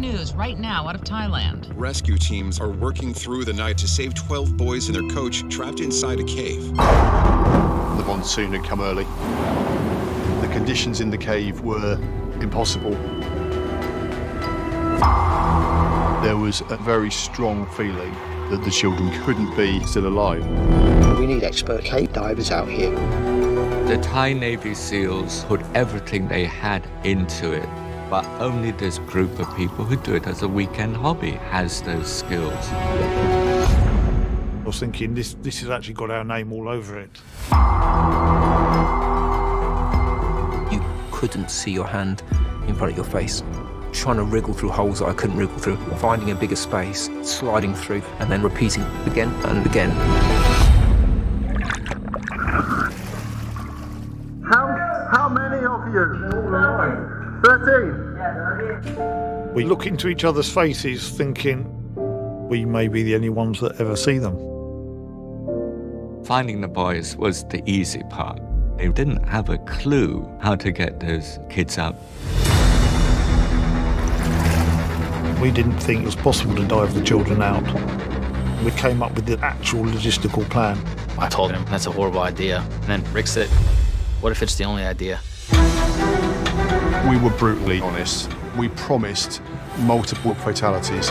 news right now out of Thailand. Rescue teams are working through the night to save 12 boys and their coach trapped inside a cave. The monsoon had come early. The conditions in the cave were impossible. There was a very strong feeling that the children couldn't be still alive. We need expert cave divers out here. The Thai Navy SEALs put everything they had into it, but only this group of people who do it as a weekend hobby has those skills. I was thinking this this has actually got our name all over it. You couldn't see your hand in front of your face. Trying to wriggle through holes that I couldn't wriggle through, finding a bigger space, sliding through, and then repeating again and again. How, how many of you? 13? We look into each other's faces thinking we may be the only ones that ever see them. Finding the boys was the easy part. They didn't have a clue how to get those kids up. We didn't think it was possible to dive the children out. We came up with the actual logistical plan. I told him that's a horrible idea. And then Rick said, What if it's the only idea? We were brutally honest. We promised multiple fatalities.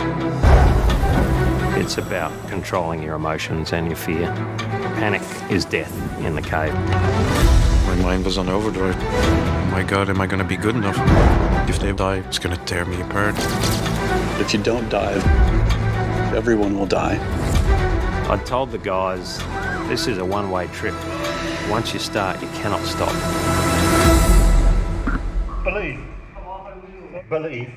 It's about controlling your emotions and your fear. Panic is death in the cave. My mind was on overdrive. Oh my god, am I going to be good enough? If they die, it's going to tear me apart. If you don't die, everyone will die. I told the guys this is a one way trip. Once you start, you cannot stop. Believe. Believe.